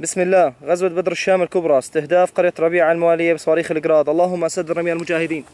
بسم الله. غزوة بدر الشام الكبرى استهداف قرية ربيعة الموالية بصواريخ القراض اللهم أسد رمي المجاهدين.